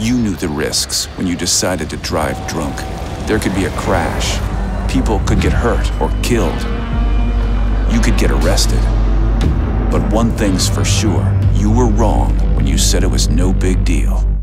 You knew the risks when you decided to drive drunk. There could be a crash. People could get hurt or killed. You could get arrested. But one thing's for sure you were wrong when you said it was no big deal.